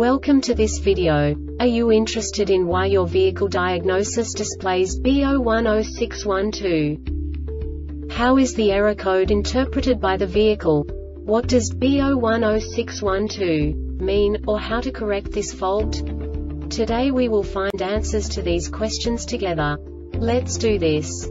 Welcome to this video. Are you interested in why your vehicle diagnosis displays B010612? How is the error code interpreted by the vehicle? What does B010612 mean, or how to correct this fault? Today we will find answers to these questions together. Let's do this.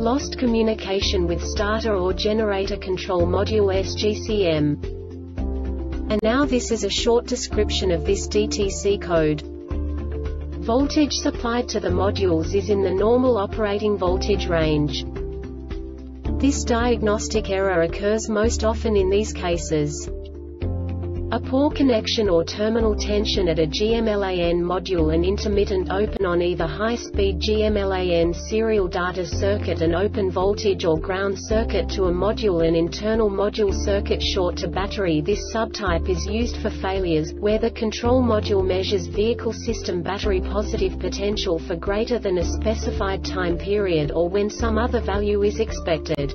Lost communication with starter or generator control module SGCM. And now this is a short description of this DTC code. Voltage supplied to the modules is in the normal operating voltage range. This diagnostic error occurs most often in these cases. A poor connection or terminal tension at a GMLAN module and intermittent open on either high-speed GMLAN serial data circuit and open voltage or ground circuit to a module and internal module circuit short to battery This subtype is used for failures, where the control module measures vehicle system battery positive potential for greater than a specified time period or when some other value is expected.